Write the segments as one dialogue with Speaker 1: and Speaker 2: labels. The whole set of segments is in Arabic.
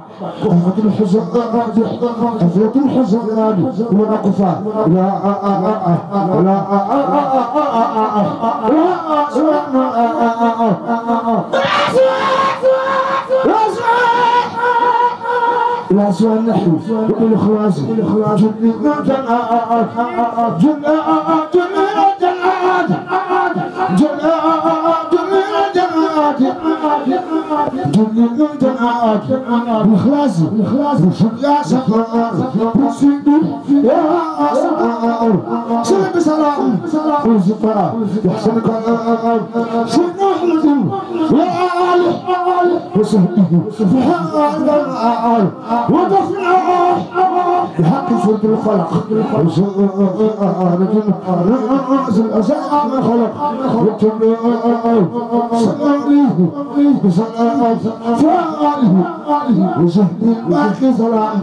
Speaker 1: أفة الحزن أفة الحزن ونقفا لا لا لا سؤال نحو وكل خلاص جنة جنة جنة جنة جنات الإخلاص الإخلاص يا سفار سلام بسلام والزفاء يحسنك سيدنا أحمد يا آل وصحبه سبحان الله بحق فرد الخلق. رأس الأساء خلق صلى عليه بصلاة فعاله وزهد باقي سلام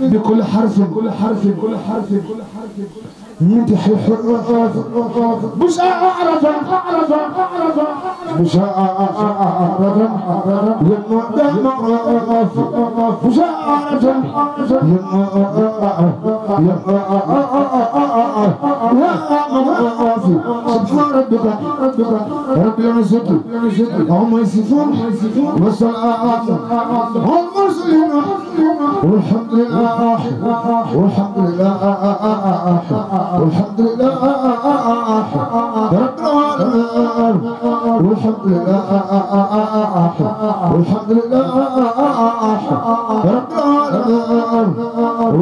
Speaker 1: بكل حرف كل حرف كل حرف كل حرف. يمدح الحرف. بشارة بشارة لما دام بشارة سبحان ربك رب العزة اللهم يصفون والسلام على المرسلين والحمد لله والحمد لله والحمد لله رب العالمين والحمد لله والحمد لله رب العالمين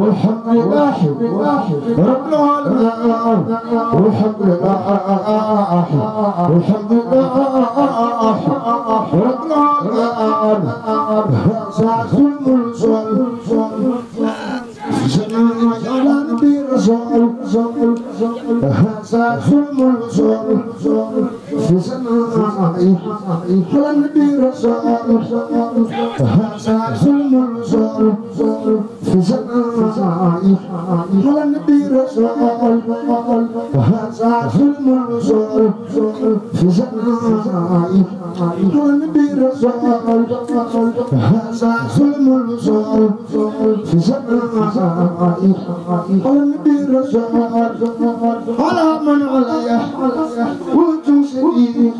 Speaker 1: والحمد لله رب العالمين والحمد لله والحمد لله رب العالمين. هذا حلم الرسول في سمائي على نبي رسول هذا حلم سمائي على نبي رسول هذا حلم في سمائي على نبي رسول هذا حلم في سمائي على النبي رسول على من علي وأنتم سيدي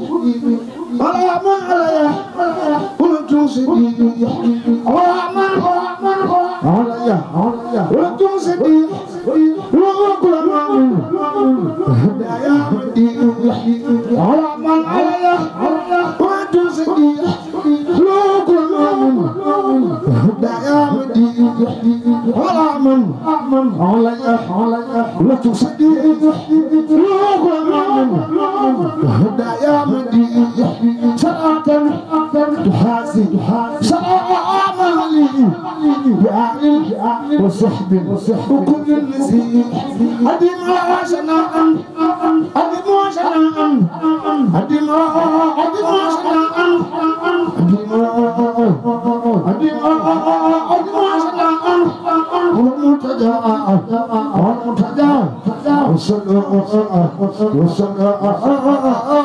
Speaker 1: على من علي وأنتم سيدي على من علي وانتم سيدي وكل من هدايا على من علي وانتم سيدي وكل من هدايا على من علي لا تصدق هدايا مدي صلاة تحاسي صلاة بآل وصحب وكل النسيء أدم شناء أدم شناء أدم أدم شناء أدم أدم أدم شناء والمرتجى والمرتجى وصلى وصلى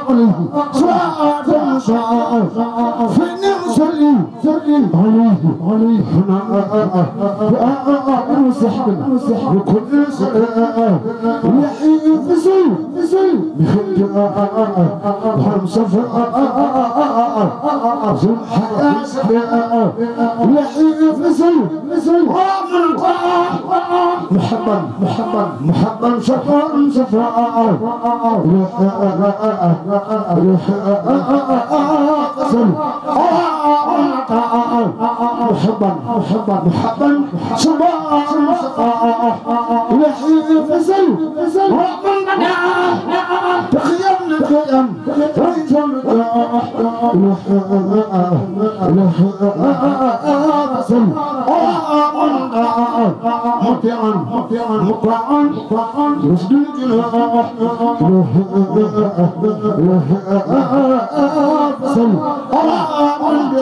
Speaker 1: عليه صلاة صلاة فإني أصلي عليه عليه هنا وسحب وكل صلاة يحيي فزل فزل بخلق حرم صفا زل حياة سبيا يحيي فزل فزل ومن محمد محمد محمد شفاء شفاء محبا محبا محبا. شفاء يحيي فزل بدا تخيم نخيم ريتم فزل مطيعا مطيعا رشد الجناح فزل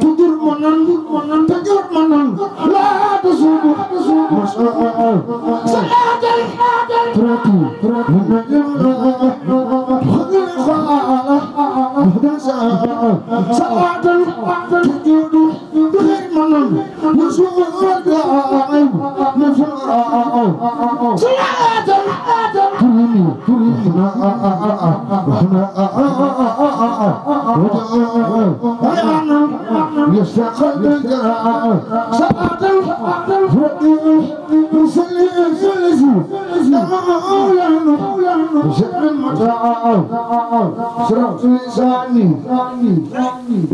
Speaker 1: تدر منن تدر منن لا تسوق مساء صلاة تراتي تراتي خذ الخاء صلاة تجود بغير منن وسوء الدعاء نفر صلاة تريني تريني مشتاق للقراءة صلاة فقير يصلي الثلث لما أولان بشأن متاع صراط لساني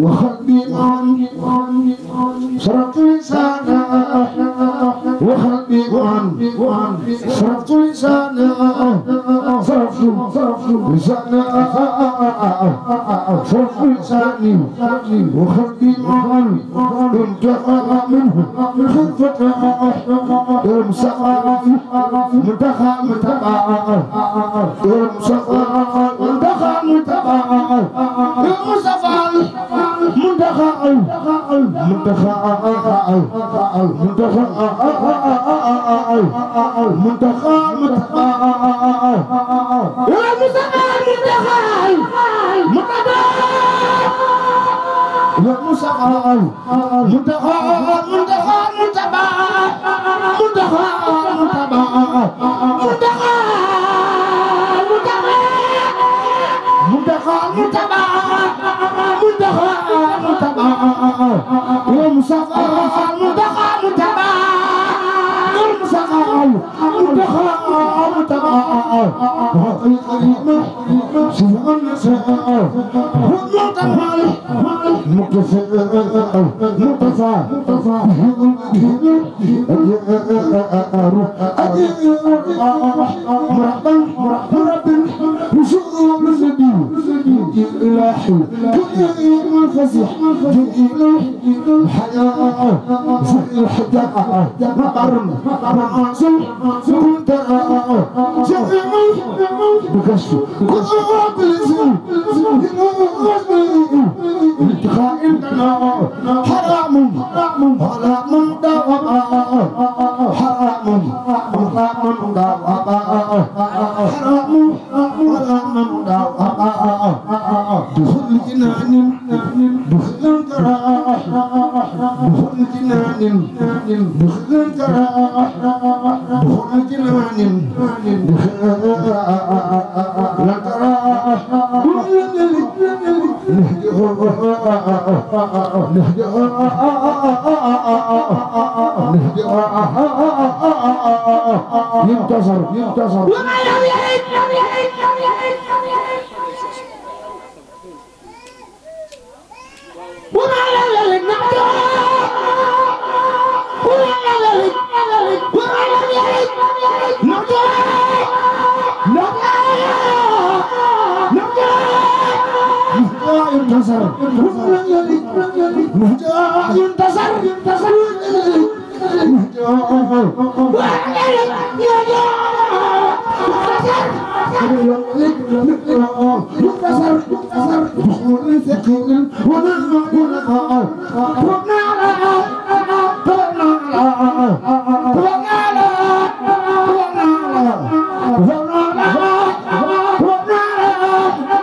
Speaker 1: وخلبي معن صراط لساني وخلبي معن صراط لساني زنا فوق لساني وخلقي معا انتقى منه خلفك امسك متقى متقى امسك متقى متقى امسك منتخى منتخى منتخى منتخى منتخى والمصطفى المتخال متباع والمصطفى المتخال منتخى متباع منتخى متباع منتخى منتخى متباع منتخى متباع والمصطفى المتخى متباع والمصطفى المتخى متباع وعلي قريبا شوف عنا ساعة مكتفى مكتفى مرحبا مرحبا الإله دنيا الفسيح دنيا الحياة زي الحداء مقرن معاصم سكون دراء جميعي بكشف كل عاب الزين الاتخاء حرام حرام حرام حرام حرام حرام جنان بخل تراح بخل جنان بخل تراح بخل جنان لا
Speaker 2: تراح كل ذلك نهجها نهجها نهجها
Speaker 1: ينتصر ينتصر
Speaker 2: وما لم يهد
Speaker 1: Aduh, مقرأ مختصر مخور ثقيل ونحن ملقاء ربنا على ربنا على ربنا على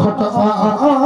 Speaker 1: خطفاء